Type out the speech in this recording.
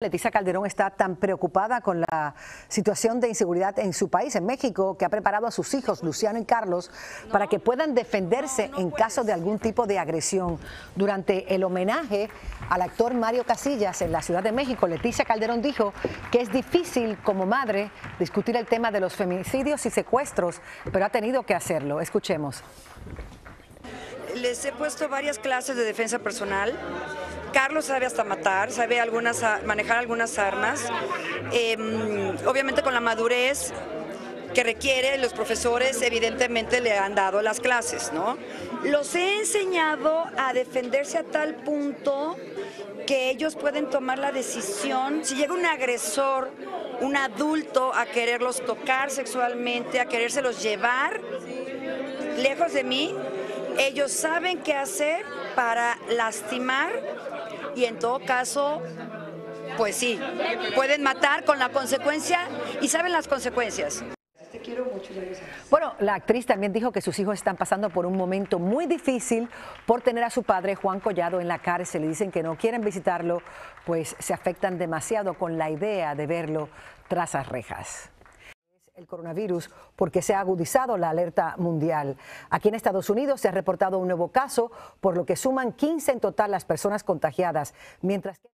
Leticia Calderón está tan preocupada con la situación de inseguridad en su país, en México, que ha preparado a sus hijos, Luciano y Carlos, para que puedan defenderse en caso de algún tipo de agresión. Durante el homenaje al actor Mario Casillas en la Ciudad de México, Leticia Calderón dijo que es difícil como madre discutir el tema de los feminicidios y secuestros, pero ha tenido que hacerlo. Escuchemos. Les he puesto varias clases de defensa personal Carlos sabe hasta matar, sabe algunas, manejar algunas armas. Em, obviamente con la madurez que requiere, los profesores evidentemente le han dado las clases, ¿no? Los he enseñado a defenderse a tal punto que ellos pueden tomar la decisión, si llega un agresor, un adulto, a quererlos tocar sexualmente, a querérselos llevar lejos de mí, ellos saben qué hacer para lastimar y en todo caso, pues sí, pueden matar con la consecuencia y saben las consecuencias. Te quiero mucho, Bueno, la actriz también dijo que sus hijos están pasando por un momento muy difícil por tener a su padre Juan Collado en la cárcel. Y dicen que no quieren visitarlo, pues se afectan demasiado con la idea de verlo tras las rejas el coronavirus porque se ha agudizado la alerta mundial. Aquí en Estados Unidos se ha reportado un nuevo caso, por lo que suman 15 en total las personas contagiadas, mientras que